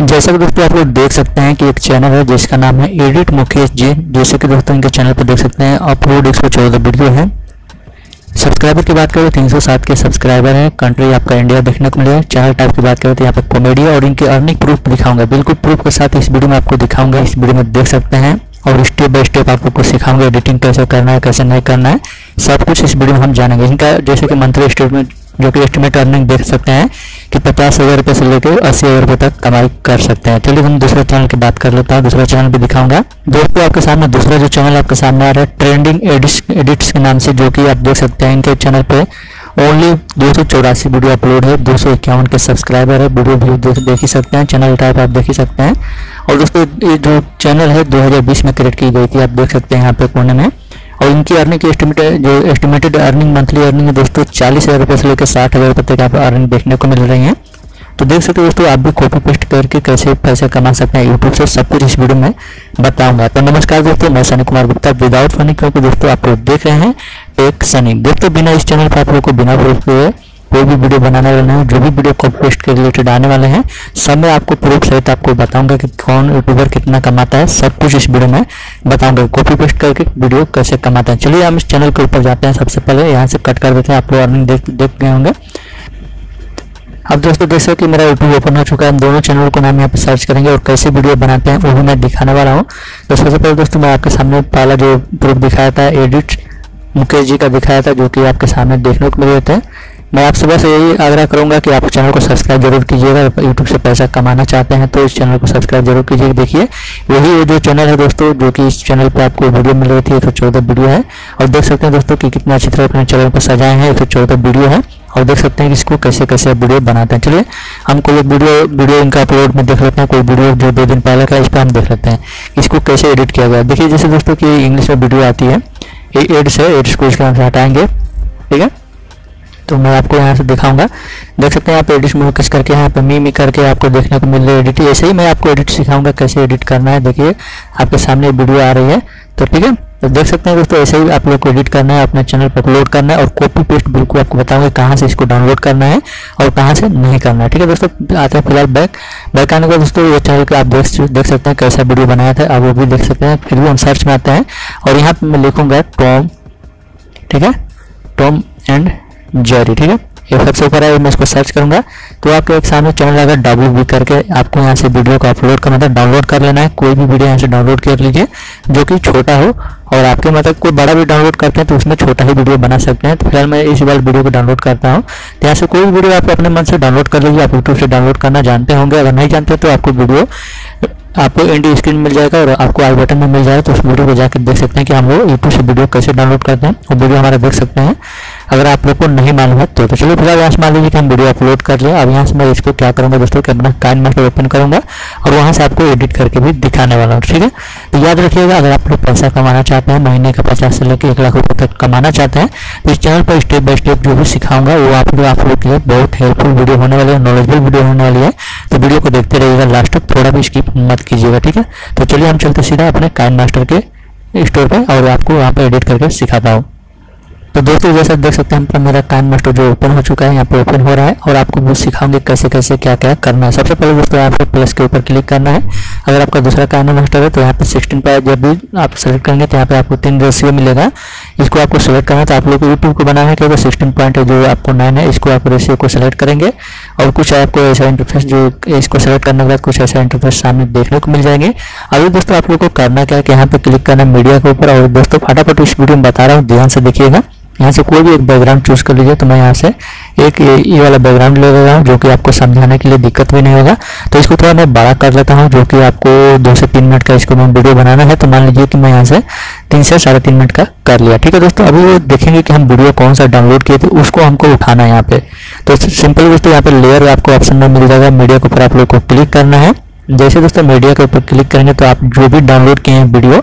जैसा कि दोस्तों आप लोग देख सकते हैं कि एक चैनल है जिसका नाम है एडिट मुकेश जी जैसे कि दोस्तों इनके चैनल पर देख सकते हैं। अपलोड एक सौ चौदह वीडियो है। सब्सक्राइबर की बात करें तीन सौ सात के सब्सक्राइबर हैं। कंट्री आपका इंडिया देखने को मिलेगा चैनल टाइप की बात करें तो यहाँ पर कॉमेडी और इनके अर्निंग प्रूफ दिखाऊँगा। बिल्कुल प्रूफ के साथ इस वीडियो में आपको दिखाऊँगा। इस वीडियो में देख सकते हैं और स्टेप बाय स्टेप आपको सिखाऊँगा। एडिटिंग कैसे करना है, कैसे नहीं करना है। सब कुछ इस वीडियो में हम जानेंगे। इनका जैसे कि मंथली स्टेटमेंट जो कि एस्टिमेट अर्निंग देख सकते हैं कि पचास हज़ार रुपये से लेकर अस्सी हज़ार रुपये तक कमाई कर सकते हैं। चलिए हम दूसरे चैनल की बात कर लेते हैं। दूसरा चैनल भी दिखाऊँगा। दोस्तों आपके सामने दूसरा जो चैनल आपके सामने आ रहा है ट्रेंडिंग एडिट्स के नाम से जो कि आप देख सकते हैं इनके चैनल पे ओनली दो सौ चौरासी वीडियो अपलोड है। दो सौ इक्यावन के सब्सक्राइबर है। वीडियो व्यू देख, देख ही सकते हैं। चैनल टाइप आप देख ही सकते हैं। और दोस्तों ये जो चैनल है 2020 में क्रिएट की गई थी। आप देख सकते हैं यहाँ पे कोने में। और इनकी अर्निंग की एस्टिमेटेड जो एस्टिमेटेड अर्निंग मंथली अर्निंग है दोस्तों, चालीस हज़ार रुपये से लेकर साठ हज़ार रुपये तक आप अर्निंग देखने को मिल रही है। तो देख सकते हो दोस्तों, आप भी कॉपी पेस्ट करके कैसे पैसे कमा सकते हैं यूट्यूब से, सब कुछ इस वीडियो में बताऊँगा। तो नमस्कार दोस्तों, मैं सनी कुमार गुप्ता विदाउट फनी क्योंकि दोस्तों, आप लोग देख रहे हैं, एक सनी। दोस्तों बिना इस चैनल पर आप लोग को बिना प्रूफ के कोई भी वीडियो बनाने वाले हैं, जो भी वीडियो कॉपी पेस्ट के रिलेटेड आने वाले हैं, सब मैं आपको प्रूफ सहित आपको बताऊँगा कि कौन यूट्यूबर कितना कमाता है, सब कुछ इस वीडियो में बताऊँगा। कॉपी पेस्ट करके वीडियो कैसे कमाता है। चलिए, हम इस चैनल के ऊपर जाते हैं सबसे पहले। यहाँ से कट कर देते हैं आप लोग अर्निंग देख देख गए होंगे। अब दोस्तों देख सकते मेरा यूट्यूब ओपन हो चुका है, हम दोनों चैनल को नाम यहाँ पे सर्च करेंगे और कैसे वीडियो बनाते हैं, वो भी मैं दिखाने वाला हूँ। तो सबसे पहले दोस्तों, मैं आपके सामने पहला जो प्रूफ दिखाया था एडिट मुकेश जी का दिखाया था, जो कि आपके सामने देखने को मिल थे। मैं आपसे बस यही आग्रह करूँगा कि आप चैनल को सब्सक्राइब ज़रूर कीजिएगा। यूट्यूब से पैसा कमाना चाहते हैं तो इस चैनल को सब्सक्राइब ज़रूर कीजिएगा। देखिए वही जो चैनल है दोस्तों, जो कि इस चैनल पर आपको वीडियो मिल रही थी एक सौ चौदह वीडियो है। और देख सकते हैं दोस्तों कि कितना अच्छी तरह अपने चैनल पर सजाए हैं एक सौ चौदह वीडियो है। और देख सकते हैं कि इसको कैसे कैसे वीडियो बनाते हैं। चलिए, हम कोई वीडियो वीडियो इनका अपलोड में देख लेते हैं। कोई वीडियो जो दो दिन पहले का इस पर हम देख लेते हैं इसको कैसे एडिट किया गया। देखिए, जैसे दोस्तों की इंग्लिश में वीडियो आती है, ये एड्स है एड्स को इसके से हटाएँगे, ठीक है? तो मैं आपको यहाँ से दिखाऊँगा। देख सकते हैं आप एडिट मोकस करके यहाँ पे मी करके आपको देखने को मिल रही है। एडिट ऐसे ही मैं आपको एडिट सिखाऊँगा कैसे एडिट करना है। देखिए, आपके सामने वीडियो आ रही है। तो ठीक है तो देख सकते हैं दोस्तों, ऐसे ही आप लोग को एडिट करना है, अपने चैनल पर अपलोड करना है और कॉपी पेस्ट बिल्कुल आपको बताऊँगा कहाँ से इसको डाउनलोड करना है और कहाँ से नहीं करना है। ठीक है दोस्तों, आते हैं फ़िलहाल बैक बैक आने के बाद दोस्तों, ये चैनल पे आप देख देख सकते हैं कैसा वीडियो बनाया था। आप वो भी देख सकते हैं, फिर भी हम सर्च में आते हैं। और यहाँ पर मैं लिखूँगा टॉम ठीक है? टॉम एंड जेरी ठीक है? ये सबसे ऊपर है मैं इसको सर्च करूँगा। तो आपके एक सामने चैनल अगर डब्ल्यू बी करके आपको यहाँ से वीडियो को अपलोड करना था डाउनलोड कर लेना है। कोई भी वीडियो यहाँ से डाउनलोड कर लीजिए, जो कि छोटा हो, और आपके मतलब कोई बड़ा भी डाउनलोड करते हैं तो उसमें छोटा ही वीडियो बना सकते हैं। तो फ़िलहाल मैं इस बार वीडियो को डाउनलोड करता हूँ। तो यहाँ से कोई भी वीडियो आप अपने मन से डाउनलोड कर लीजिए, आप यूट्यूब से डाउनलोड करना जानते होंगे। अगर नहीं जानते तो आपको वीडियो आपको एंड स्क्रीन मिल जाएगा, और आपको आई बटन में मिल जाएगा तो उस वीडियो को जाकर देख सकते हैं कि हम लोग यूट्यूब से वीडियो कैसे डाउनलोड करते हैं। वो वीडियो हमारा देख सकते हैं। अगर आप लोग को नहीं मालूम है तो, तो चलिए फ़िलहाल मान लीजिए कि हम वीडियो अपलोड कर लें अब यहाँ से मैं इसको क्या करूँगा दोस्तों कि अपना काइन मास्टर ओपन करूँगा और वहाँ से आपको एडिट करके भी दिखाने वाला हूँ ठीक है? तो याद रखिएगा अगर आप लोग पैसा कमाना चाहते हैं महीने का पचास से लेकर एक लाख रुपये तक कमाना चाहते हैं तो इस चैनल पर स्टेप बाय स्टेप जो भी सिखाऊँगा वो आप लोग आप लोग के लिए बहुत हेल्पफुल वीडियो होने वाली है नॉलेजफुल वीडियो होने वाली है। तो वीडियो को देखते रहिएगा लास्ट तक थोड़ा भी स्किप मत कीजिएगा ठीक है? तो चलिए हम चलते सीधा अपने काइन मास्टर के स्टोर पर और आपको वहाँ पर एडिट करके सिखाता हूँ। तो दोस्तों, जैसा देख सकते हैं, हम मेरा कान मास्टर जो ओपन हो चुका है, यहाँ पे ओपन हो रहा है, और आपको वो सिखाऊँगे कैसे कैसे क्या क्या करना है। सबसे पहले दोस्तों आपको प्लस के ऊपर क्लिक करना है। अगर आपका दूसरा कान मास्टर है तो यहाँ पे सिक्सटीन पर जब भी आप सेलेक्ट करेंगे तो यहाँ पे आपको तीन रेशियो मिलेगा। इसको आपको सेलेक्ट करना है तो आप लोग यूट्यूब को बनाना है सिक्सटीन पॉइंट जो आपको नाइन है, इसको आप रेशियो को सेलेक्ट करेंगे। और कुछ आपको ऐसा इंटरफेस जो इसको सेलेक्ट करने के बाद कुछ ऐसा इंटरफेस सामने देखने को मिल जाएँगे। अभी दोस्तों, आप लोग को करना क्या है कि यहाँ पे क्लिक करना मीडिया के ऊपर। और दोस्तों, फटाफट इस वीडियो में बता रहा हूँ, ध्यान से देखिएगा। यहाँ से कोई भी एक बैकग्राउंड चूज़ कर लीजिए तो मैं यहाँ से एक ये, वाला बैकग्राउंड ले रहा हूँ जो कि आपको समझाने के लिए दिक्कत भी नहीं होगा। तो इसको थोड़ा मैं बड़ा कर लेता हूँ जो कि आपको दो से तीन मिनट का इसको मैं वीडियो बनाना है। तो मान लीजिए कि मैं यहाँ से तीन से साढ़े तीन मिनट का कर लिया। ठीक है दोस्तों अभी देखेंगे कि हम वीडियो कौन सा डाउनलोड किए थे उसको हमको उठाना है यहाँ पे। तो सिंपल दोस्तों यहाँ पे लेयर आपको ऑप्शन में मिल जाएगा। मीडिया के ऊपर आप लोग को क्लिक करना है। जैसे दोस्तों मीडिया के ऊपर क्लिक करेंगे तो आप जो भी डाउनलोड किए हैं वीडियो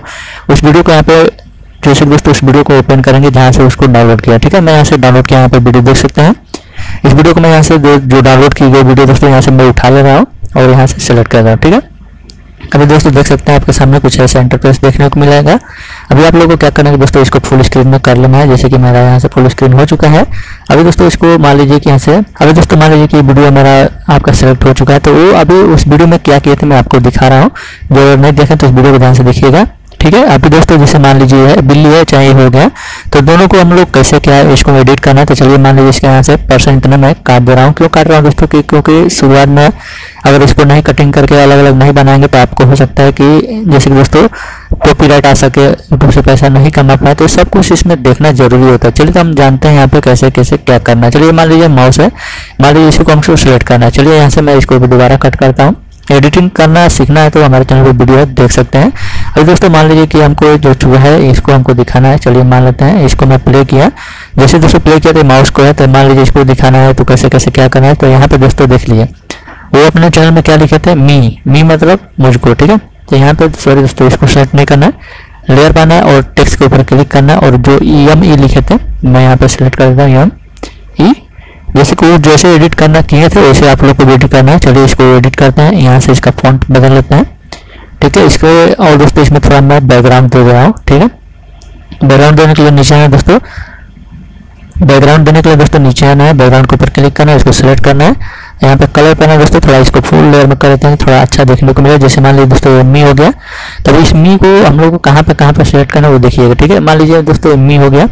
उस वीडियो को यहाँ पे जैसे दोस्तों इस वीडियो को ओपन करेंगे, जहाँ से उसको डाउनलोड किया, ठीक है? मैं यहाँ से डाउनलोड किया, यहाँ पर वीडियो देख सकते हैं। इस वीडियो को मैं यहाँ से जो डाउनलोड की गई वीडियो दोस्तों, यहाँ से मैं उठा ले रहा हूँ और यहाँ से सेलेक्ट कर रहा हूँ, ठीक है? अभी दोस्तों देख सकते हैं, आपके सामने कुछ ऐसा इंटरफेस देखने को मिलेगा। अभी आप लोगों को क्या करना है दोस्तों, इसको फुल स्क्रीन में कर लेना है, जैसे कि मेरा यहाँ से फुल स्क्रीन हो चुका है। अभी दोस्तों इसको मान लीजिए कि यहाँ से, अभी दोस्तों मान लीजिए कि वीडियो मेरा आपका सेलेक्ट हो चुका है तो वो अभी उस वीडियो में क्या किए थे, मैं आपको दिखा रहा हूँ। जो नहीं देखें तो उस वीडियो को ध्यान से देखिएगा। ठीक है? अभी दोस्तों, जैसे मान लीजिए बिल्ली है, चाहे हो गया तो दोनों को हम लोग कैसे क्या है, इसको एडिट करना है? तो चलिए मान लीजिए इसके यहाँ से पर्सन इतना मैं काट दे रहा हूँ। क्यों काट रहा हूँ दोस्तों? की क्योंकि शुरुआत में अगर इसको नहीं कटिंग करके अलग अलग नहीं बनाएँगे तो आपको हो सकता है कि जैसे कि दोस्तों कॉपीराइट आ सके यूट्यूब से पैसा नहीं कमा पाए तो सब कुछ इसमें देखना ज़रूरी होता है। चलिए तो हम जानते हैं यहाँ पे कैसे कैसे क्या करना है। चलिए मान लीजिए माउस है, मान लीजिए इसको हमको सिलेक्ट करना है। चलिए यहाँ से मैं इसको दोबारा कट करता हूँ। एडिटिंग करना सीखना है तो हमारे चैनल पर वीडियो देख सकते हैं। अभी दोस्तों मान लीजिए कि हमको जो चूहा है, इसको हमको दिखाना है। चलिए मान लेते हैं, इसको मैं प्ले किया। जैसे दोस्तों प्ले किया तो माउस को है तो मान लीजिए इसको दिखाना है तो कैसे कैसे क्या करना है तो यहाँ पे दोस्तों देख लिए वो अपने चैनल में क्या लिखे थे? मी मी मतलब मुझको, ठीक है? तो यहाँ पे सॉरी दोस्तों, इसको सेलेक्ट नहीं करना है। लेयर पाना है और टेक्स्ट के ऊपर क्लिक करना है और जो ई एम ई लिखे थे, मैं यहाँ पे सिलेक्ट कर देता हूँ एम ई जैसे को जैसे एडिट करना किए थे, वैसे आप लोग को एडिट करना है। चलिए इसको एडिट करते हैं। यहाँ से इसका फॉन्ट बदल लेते हैं। ठीक है, इसको और दोस्तों इसमें थोड़ा मैं बैकग्राउंड दे रहा हूँ। ठीक है? बैकग्राउंड देने के लिए नीचे आना दोस्तों। बैकग्राउंड देने के लिए दोस्तों नीचे आना है। बैकग्राउंड के ऊपर क्लिक करना है, इसको सिलेक्ट करना है। यहाँ पे कलर करना है दोस्तों। थोड़ा इसको फुल लेयर में कर देते हैं। थोड़ा अच्छा देखने को मिलेगा। जैसे मान लीजिए दोस्तों मी हो गया। तब इस मी को हम लोग को कहाँ पे कहाँ पे सिलेक्ट करना है वो देखिएगा। ठीक है? मान लीजिए दोस्तों मी हो गया।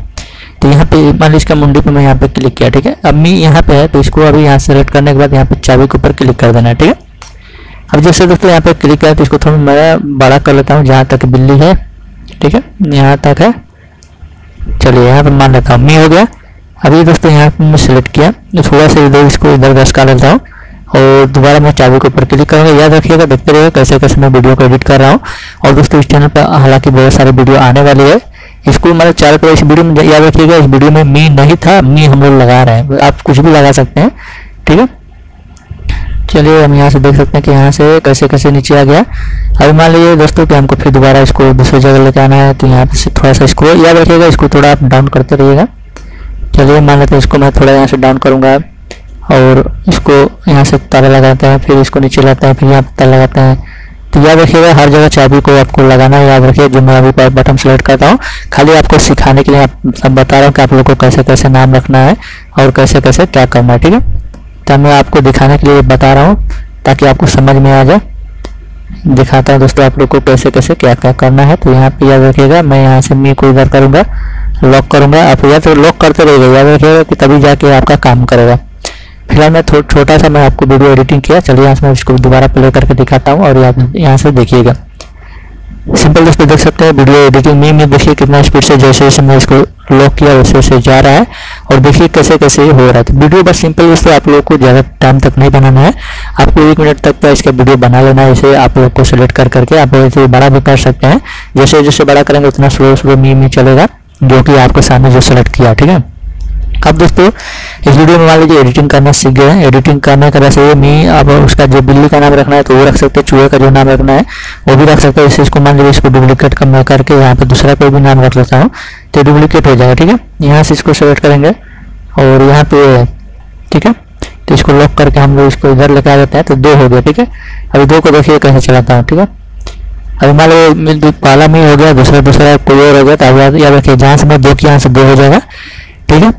तो यहाँ पे मान लीजिए इसका मुंडी पे मैं यहाँ पे क्लिक किया, ठीक है? अब मी यहाँ पे है तो इसको अभी यहाँ सेलेक्ट करने के बाद यहाँ पे चाबी के ऊपर क्लिक कर देना है, ठीक है? अब जैसे दोस्तों यहाँ पे क्लिक किया तो इसको थोड़ा मैं बड़ा कर लेता हूँ, जहाँ तक बिल्ली है, ठीक है? यहाँ तक है। चलिए, यहाँ पे मान लेता हूँ, मी हो गया। अभी दोस्तों यहाँ पर मैं सिलेक्ट किया तो थोड़ा सा इधर इसको इधर दस का लेता हूँ, और दोबारा मैं चाबी के ऊपर क्लिक करूँगा। याद रखिएगा, देखते रहिएगा कैसे कैसे मैं वीडियो को एडिट कर रहा हूँ। और दोस्तों इस चैनल पर हालाँकि बहुत सारे वीडियो आने वाली है। इसको हमारे चार पर इस वीडियो में याद रखिएगा, इस वीडियो में मी नहीं था, मी हम लोग लगा रहे हैं। आप कुछ भी लगा सकते हैं, ठीक है? चलिए, हम यहाँ से देख सकते हैं कि यहाँ से कैसे कैसे नीचे आ गया। अभी मान लीजिए दोस्तों कि हमको फिर दोबारा इसको दूसरी जगह लेके आना है तो यहाँ से थोड़ा सा इसको याद रखिएगा, इसको थोड़ा आप डाउन करते रहिएगा। चलिए, मान लेते हैं इसको मैं थोड़ा यहाँ से डाउन करूँगा और इसको यहाँ से ताला लगाते हैं, फिर इसको नीचे लाते हैं, फिर यहाँ पर ताला लगाते हैं। तो याद रखिएगा, हर जगह चाबी को आपको लगाना है याद रखिए जो मैं अभी बटन सेलेक्ट करता हूँ। खाली आपको सिखाने के लिए आप सब बता रहा हूँ कि आप लोग को कैसे कैसे नाम रखना है और कैसे कैसे क्या करना है, ठीक है? तो मैं आपको दिखाने के लिए बता रहा हूँ, ताकि आपको समझ में आ जाए। दिखाता हूँ दोस्तों आप लोग को कैसे कैसे क्या क्या करना है। तो यहाँ पे याद रखिएगा, मैं यहाँ से मी को इधर करूँगा लॉक करूँगा। आप या तो लॉक करते रहिएगा, याद रखिएगा कि तभी जाके आपका काम करेगा। फ़िलहाल मैं छोटा सा मैं आपको वीडियो एडिटिंग किया। चलिए यहाँ से मैं इसको दोबारा प्ले करके दिखाता हूँ और यहाँ से देखिएगा। सिंपल दोस्तों, देख सकते हैं वीडियो एडिटिंग में में देखिए कितना स्पीड से जैसे जैसे मैं इसको लॉक किया, वैसे वैसे जा रहा है और देखिए कैसे कैसे हो रहा है। तो वीडियो बस सिंपल दोस्तों, आप लोग को ज़्यादा टाइम तक नहीं बनाना है। आपको एक मिनट तक का इसका वीडियो बना लेना है, इसे आप लोग को सिलेक्ट कर करके आप इसे बड़ा भी कर सकते हैं। जैसे जैसे बड़ा करेंगे, उतना स्लो स्लो मी, में चलेगा, जो कि आपके सामने जो सेलेक्ट किया, ठीक है? अब दोस्तों, इस वीडियो में मान लीजिए एडिटिंग करना सीख गए हैं। एडिटिंग करने का वैसे मी अब उसका जो बिल्ली का नाम रखना है तो वो रख सकते हैं, चूहे का जो नाम रखना है, वो भी रख सकते हैं। इसको मान लीजिए इसको डुप्लीकेट करना करके यहाँ पे दूसरा कोई भी नाम रख लेता हूँ तो डुप्लीकेट हो जाएगा, ठीक है? यहाँ से इसको सेलेक्ट करेंगे और यहाँ पे, ठीक है? तो इसको लॉक करके हम लोग इसको इधर लेके आ जाते हैं तो दो हो गया, ठीक है? अभी दो को देखिए कैसे चलाता हूँ, ठीक है? अभी मान लो पहला मी हो गया, दूसरा दूसरा कोई और हो गया तो अब याद रखिए, जहाँ से मैं दो की, यहाँ से दो हो जाएगा, ठीक है?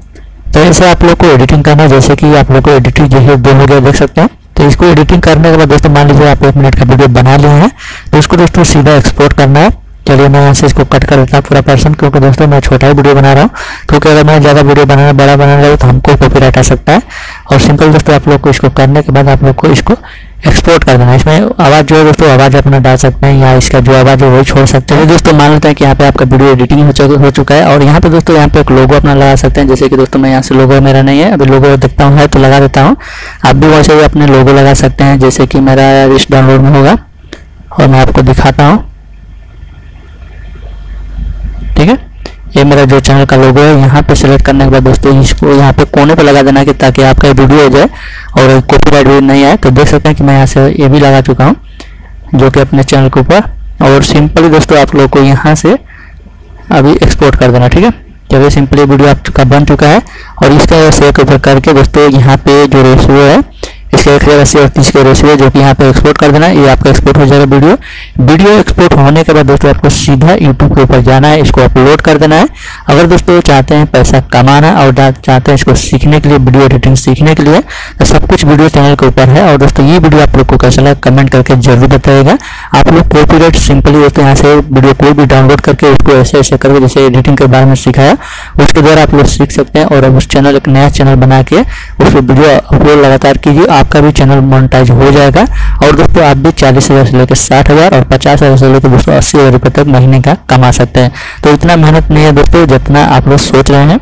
तो ऐसे आप लोग को एडिटिंग करना है, जैसे कि आप लोग को एडिटिंग जैसे दो हो देख सकते हैं। तो इसको एडिटिंग करने के बाद दोस्तों, मान लीजिए आप एक मिनट का वीडियो बना लिए हैं तो इसको दोस्तों सीधा एक्सपोर्ट करना है। चलिए मैं यहाँ से इसको कट कर देता हूँ पूरा पर्सन क्योंकि दोस्तों मैं छोटा ही वीडियो बना रहा हूँ। क्योंकि अगर मैं ज़्यादा वीडियो बनाना, बड़ा बनाना लगे तो हमको कॉपीराइट आ सकता है। और सिंपल दोस्तों, आप लोग को इसको करने के बाद आप लोग को इसको एक्सपोर्ट कर देना इसमें आवाज़ जो है दोस्तों, आवाज़ अपना डाल सकते हैं, या इसका जो आवाज़ है, वही छोड़ सकते हैं। दोस्तों, मान लेते हैं कि यहाँ पे आपका वीडियो एडिटिंग हो चुका हो चुका है। और यहाँ पे दोस्तों, यहाँ पे एक लोगो अपना लगा सकते हैं। जैसे कि दोस्तों, मैं यहाँ से लोगो मेरा नहीं है, अभी लोगो देखता हूँ, है तो लगा देता हूँ। आप भी वैसे ही अपने लोगो लगा सकते हैं, जैसे कि मेरा रिस्ट डाउनलोड में होगा। और मैं आपको दिखाता हूँ। ठीक है? ये मेरा जो चैनल का लोगो है, यहाँ पे सिलेक्ट करने के बाद दोस्तों, इसको यहाँ पे कोने पे लगा देना कि ताकि आपका वीडियो हो जाए और कॉपीराइट भी नहीं आए। तो देख सकते हैं कि मैं यहाँ से ये भी लगा चुका हूँ, जो कि अपने चैनल के ऊपर। और सिंपली दोस्तों, आप लोग को यहाँ से अभी एक्सपोर्ट कर देना, ठीक है? चलिए सिंपली वीडियो आपका बन चुका है, और इसका सेव के ऊपर करके दोस्तों, यहाँ पे जो रेशियो है का एक हज़ार अस्सी और तीस का रेशियो जो कि यहाँ पे एक्सपोर्ट कर देना है। ये आपका एक्सपोर्ट हो जाएगा वीडियो वीडियो एक्सपोर्ट होने के बाद दोस्तों आपको सीधा यूट्यूब के ऊपर जाना है, इसको अपलोड कर देना है। अगर दोस्तों चाहते हैं पैसा कमाना और चाहते हैं इसको सीखने के लिए वीडियो एडिटिंग सीखने के लिए तो सब कुछ वीडियो चैनल के ऊपर है। और दोस्तों ये वीडियो आप लोग को कैसा लगा कमेंट करके ज़रूर बताइएगा। आप लोग कॉपीराइट सिंपली दोस्तों यहाँ से वीडियो कोई भी डाउनलोड करके उसको ऐसे ऐसे करके जैसे एडिटिंग के बारे में सिखाया, उसके द्वारा आप लोग सीख सकते हैं। और अब उस चैनल एक नया चैनल बना के उस वीडियो अपलोड लगातार कीजिए। आपका भी चैनल मोनिटाइज हो जाएगा। और दोस्तों, आप भी चालीस हज़ार से लेकर साठ हज़ार और पचास हज़ार से लेकर दोस्तों अस्सी हज़ार रुपये तक महीने का कमा सकते हैं। तो इतना मेहनत नहीं है दोस्तों, जितना आप लोग सोच रहे हैं।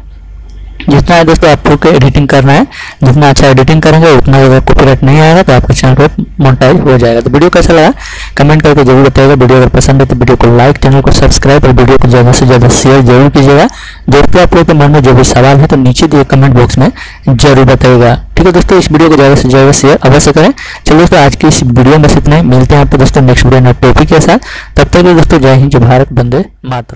जितना है दोस्तों आपको एडिटिंग करना है, जितना अच्छा एडिटिंग करेंगे, उतना ज़्यादा कॉपीराइट नहीं आएगा तो आपका चैनल पर मोनिटाइज हो जाएगा। तो वीडियो कैसा लगा? कमेंट करके ज़रूर बताइएगा। वीडियो अगर पसंद है तो वीडियो को लाइक चैनल को सब्सक्राइब और वीडियो को ज़्यादा से ज़्यादा शेयर ज़रूर कीजिएगा। दोस्तों आप लोगों के मन में जो भी सवाल है तो नीचे दिए कमेंट बॉक्स में ज़रूर बताइएगा। ठीक है दोस्तों, इस वीडियो को ज़्यादा से ज़्यादा शेयर अवश्य करें। चलो दोस्तों, आज की इस वीडियो में इतना ही। मिलते हैं आपको दोस्तों नेक्स्ट वीडियो टॉपिक के साथ। तब तक दोस्तों, जय हिंद, जय भारत बंदे मात्र